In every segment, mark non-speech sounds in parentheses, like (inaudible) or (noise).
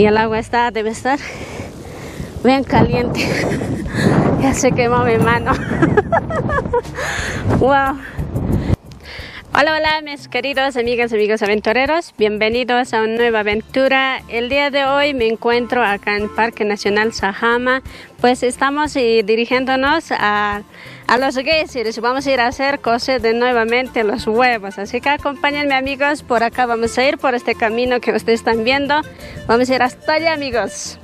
Y el agua está, debe estar bien caliente. (laughs) ya se quemó mi mano. (laughs) wow. Hola, hola mis queridos amigas, amigos aventureros, bienvenidos a una nueva aventura. El día de hoy me encuentro acá en Parque Nacional Sajama, pues estamos eh, dirigiéndonos a, a los geysers, vamos a ir a hacer coser de nuevamente los huevos, así que acompáñenme amigos, por acá vamos a ir por este camino que ustedes están viendo, vamos a ir hasta allá amigos.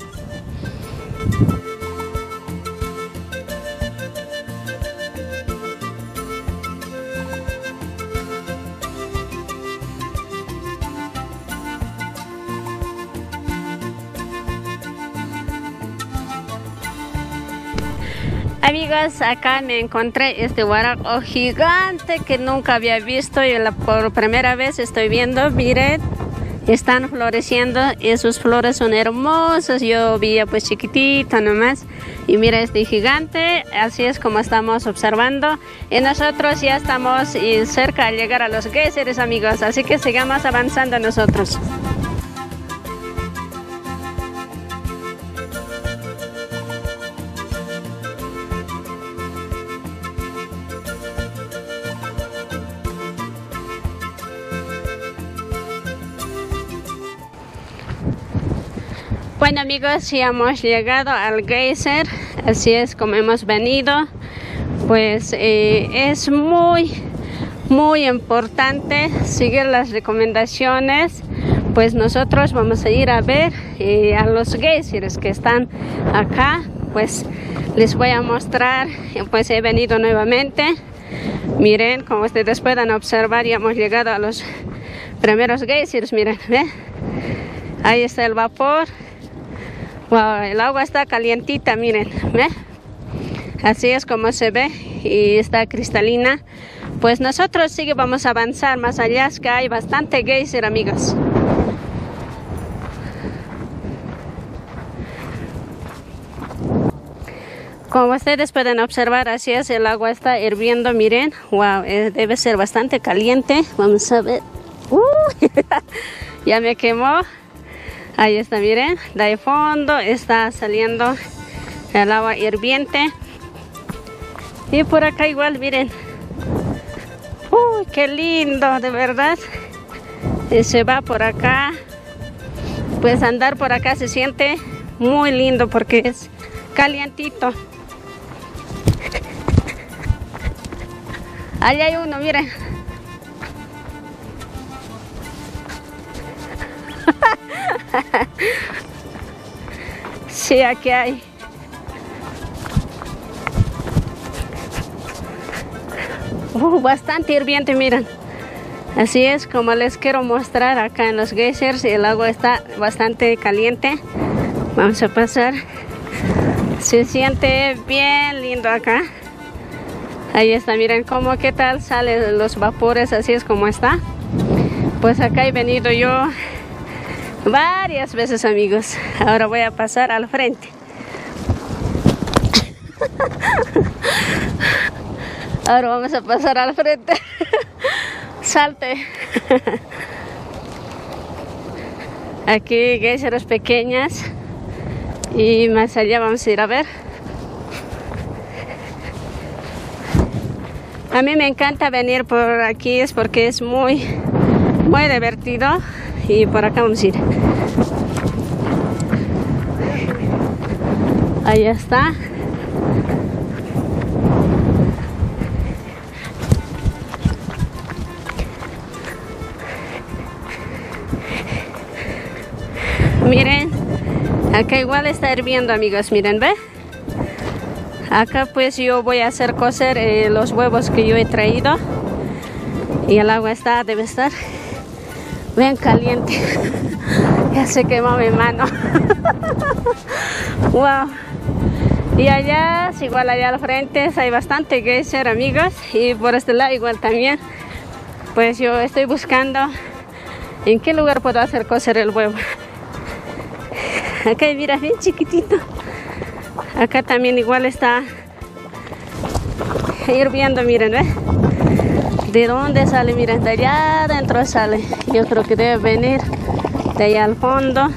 Amigos, acá me encontré este guaraco gigante que nunca había visto y por primera vez estoy viendo, miren, están floreciendo y sus flores son hermosas, yo vi pues chiquitito nomás. Y mira este gigante, así es como estamos observando. Y nosotros ya estamos cerca de llegar a los geysers amigos, así que sigamos avanzando nosotros. Bueno amigos, ya hemos llegado al geyser, así es como hemos venido. Pues eh, es muy, muy importante seguir las recomendaciones. Pues nosotros vamos a ir a ver eh, a los geysers que están acá. Pues les voy a mostrar, pues he venido nuevamente. Miren, como ustedes puedan observar, ya hemos llegado a los primeros geysers. Miren, ¿ve? ahí está el vapor Wow, el agua está calientita, miren, ¿ve? Así es como se ve y está cristalina. Pues nosotros sí que vamos a avanzar más allá, es que hay bastante geyser, amigos. Como ustedes pueden observar, así es, el agua está hirviendo, miren. Wow, eh, debe ser bastante caliente. Vamos a ver. Uh, (laughs) ya me quemó. Ahí está, miren, de fondo está saliendo el agua hirviente. Y por acá igual, miren. Uy, qué lindo, de verdad. Y se va por acá. Pues andar por acá se siente muy lindo porque es calientito. Allá hay uno, miren. (laughs) sí, aquí hay. Uh, bastante hirviente, miren. Así es como les quiero mostrar acá en los geysers. El agua está bastante caliente. Vamos a pasar. Se siente bien lindo acá. Ahí está, miren cómo qué tal salen los vapores. Así es como está. Pues acá he venido yo varias veces amigos. Ahora voy a pasar al frente. Ahora vamos a pasar al frente. Salte. Aquí geysers pequeñas. Y más allá vamos a ir a ver. A mí me encanta venir por aquí es porque es muy muy divertido. Y por acá vamos a ir ahí está miren acá igual está hirviendo amigos miren ve acá pues yo voy a hacer cocer eh, los huevos que yo he traído y el agua está debe estar bien caliente. (laughs) ya se quemó mi mano. (laughs) wow. Y allá, igual allá al frente, hay bastante geyser, amigos. Y por este lado igual también. Pues yo estoy buscando en qué lugar puedo hacer cocer el huevo. Acá mira, bien chiquitito. Acá también igual está hirviendo, miren, ¿ves? ¿De dónde sale? Miren, de allá adentro sale. Yo creo que debe venir de allá al fondo.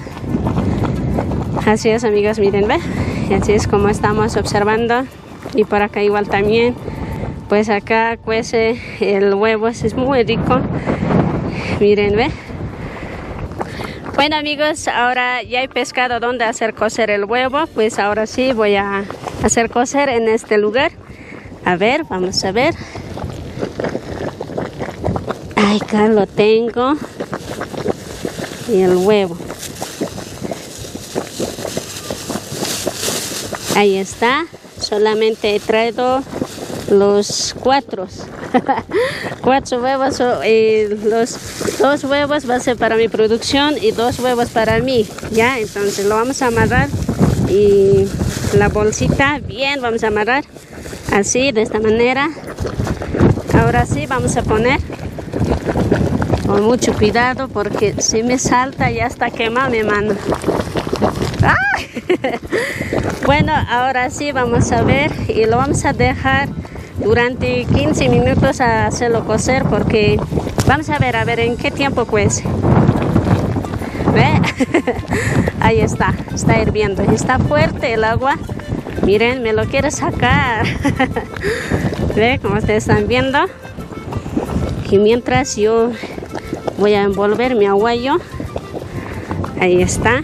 Así es, amigos, miren, ve. Así es como estamos observando. Y por acá igual también. Pues acá cuece el huevo, es muy rico. Miren, ve. Bueno amigos, ahora ya hay pescado donde hacer cocer el huevo, pues ahora sí voy a hacer cocer en este lugar. A ver, vamos a ver. Acá lo tengo. Y el huevo. Ahí está. Solamente he traído los cuatro. (laughs) cuatro huevos y los dos huevos va a ser para mi producción y dos huevos para mí ya entonces lo vamos a amarrar y la bolsita bien vamos a amarrar así de esta manera ahora sí vamos a poner con mucho cuidado porque si me salta ya está quemada mi mano (laughs) bueno ahora sí vamos a ver y lo vamos a dejar durante 15 minutos a hacerlo cocer porque vamos a ver, a ver en qué tiempo pues. ¿Ve? (laughs) Ahí está, está hirviendo. Está fuerte el agua. Miren, me lo quiere sacar. (laughs) ¿Ve? Como ustedes están viendo. Y mientras yo voy a envolver mi aguayo. Ahí está.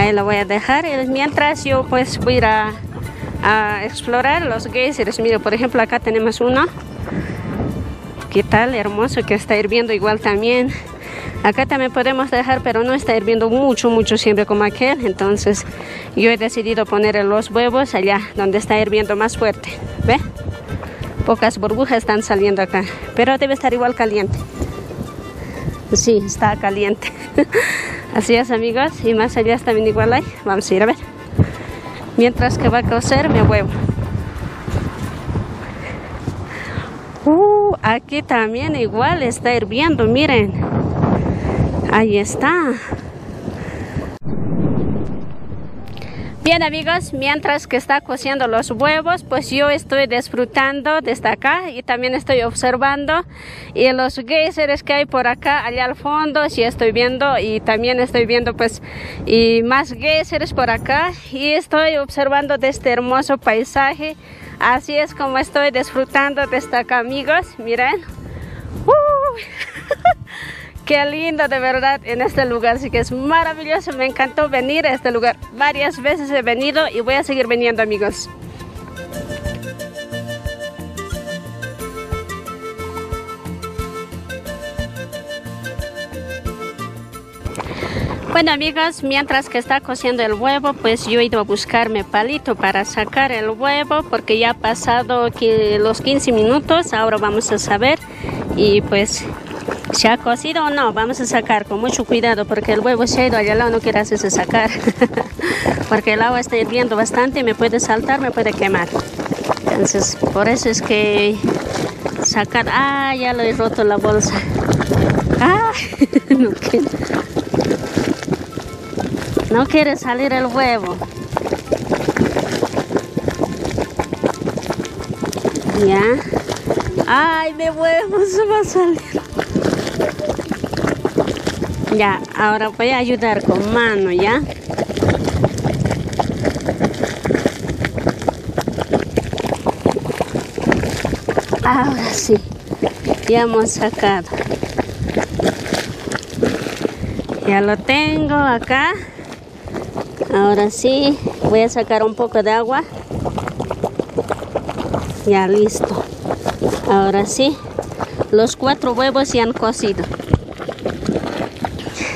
Ahí lo voy a dejar. Mientras yo pues voy a explorar los geysers. Mira, por ejemplo, acá tenemos uno. ¿Qué tal? Hermoso que está hirviendo igual también. Acá también podemos dejar, pero no está hirviendo mucho, mucho siempre como aquel. Entonces yo he decidido poner los huevos allá, donde está hirviendo más fuerte. ¿Ve? Pocas burbujas están saliendo acá, pero debe estar igual caliente. Sí, está caliente. (laughs) Así es, amigos. Y más allá también igual hay. Vamos a ir a ver mientras que va a cocer mi huevo. Uh, aquí también igual está hirviendo, miren. Ahí está. Bien amigos, mientras que está cociendo los huevos, pues yo estoy disfrutando desde acá y también estoy observando y los geysers que hay por acá, allá al fondo, sí estoy viendo y también estoy viendo pues y más geysers por acá y estoy observando de este hermoso paisaje. Así es como estoy disfrutando desde acá amigos, miren. Qué lindo de verdad en este lugar, así que es maravilloso, me encantó venir a este lugar. Varias veces he venido y voy a seguir viniendo amigos. Bueno amigos, mientras que está cociendo el huevo, pues yo he ido a buscarme palito para sacar el huevo porque ya ha pasado los 15 minutos, ahora vamos a saber y pues ¿Se ha cocido o no? Vamos a sacar con mucho cuidado porque el huevo se ha ido allá al lado, no quiere hacerse sacar. (laughs) porque el agua está hirviendo bastante y me puede saltar, me puede quemar. Entonces, por eso es que sacar... Ah, ya lo he roto la bolsa. Ah, (laughs) no quiere. No quiere salir el huevo. Ya. Ay, mi huevo (laughs) se va a salir. Ya, ahora voy a ayudar con mano, ¿ya? Ahora sí, ya hemos sacado. Ya lo tengo acá. Ahora sí, voy a sacar un poco de agua. Ya listo. Ahora sí, los cuatro huevos ya han cocido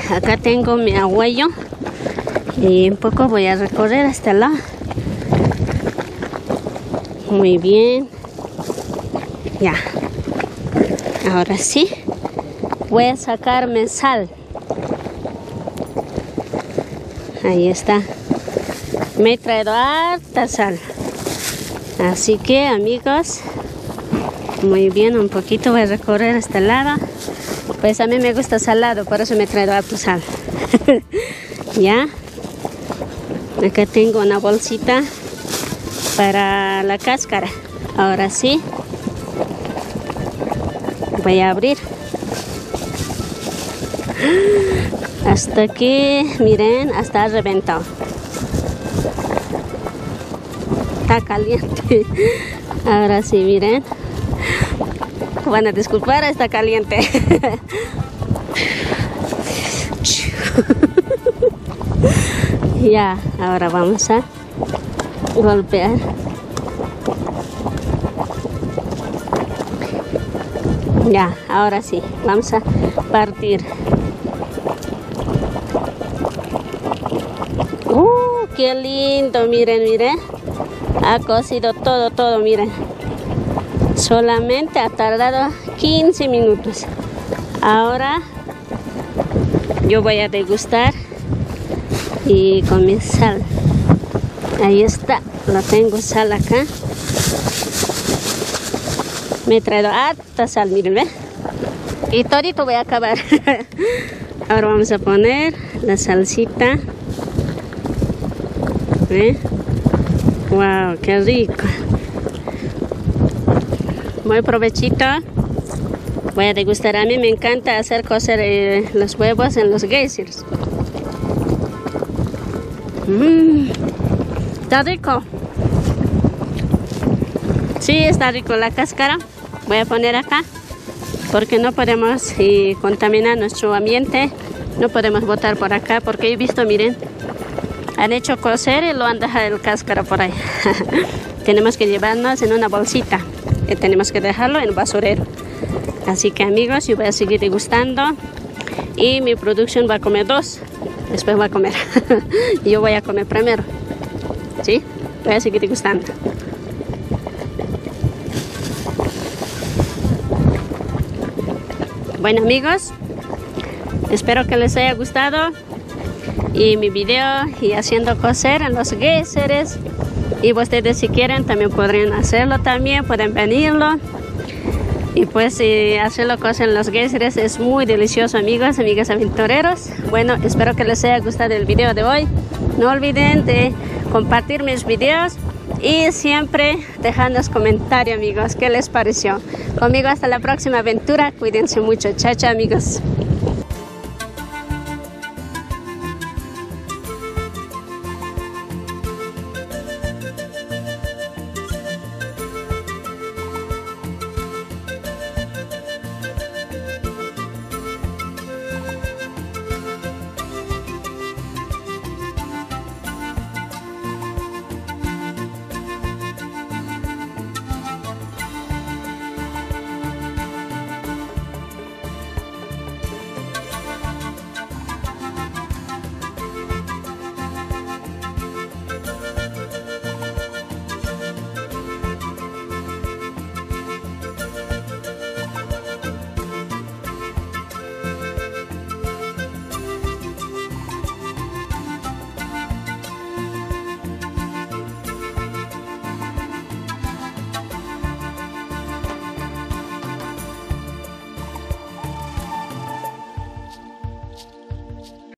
acá tengo mi abuelo y un poco voy a recorrer hasta la muy bien. Ya. Ahora sí. Voy a sacarme sal. Ahí está. Me he traído harta sal. Así que amigos muy bien un poquito voy a recorrer hasta el lado pues a mí me gusta salado, por eso me traído tu sal. (laughs) ya. Acá tengo una bolsita para la cáscara. Ahora sí. Voy a abrir. (gasps) hasta aquí miren hasta reventado está caliente (laughs) ahora sí miren (laughs) van a disculpar está caliente. (laughs) Ya ahora vamos a golpear. Ya ahora sí vamos a partir. Uh qué lindo miren miren. Ha cocido todo todo miren solamente ha tardado 15 minutos. Ahora yo voy a degustar y con mi sal ahí está lo tengo sal acá. Me he traído harta sal miren ve y todito voy a acabar. (laughs) Ahora vamos a poner la salsita. ¿Ve? wow qué rico muy provechito. Voy a degustar. A mí me encanta hacer cocer eh, los huevos en los geysers. Mmm está rico. Sí está rico la cáscara. Voy a poner acá porque no podemos eh, contaminar nuestro ambiente. No podemos botar por acá porque he visto miren han hecho cocer y lo han dejado el cáscara por ahí. (laughs) Tenemos que llevarnos en una bolsita y tenemos que dejarlo en basurero. Así que amigos yo voy a seguir degustando y mi producción va a comer dos después va a comer. (laughs) Yo voy a comer primero ¿sí? voy a seguir degustando. Bueno amigos espero que les haya gustado y mi video y haciendo coser en los geysers y ustedes si quieren también podrían hacerlo también pueden venirlo. Y pues hacerlo coser en los geysers es muy delicioso amigos amigas aventureros. Bueno espero que les haya gustado el video de hoy. No olviden de compartir mis videos y siempre dejando comentarios amigos. Qué les pareció conmigo hasta la próxima aventura. Cuídense mucho. Chao chao amigos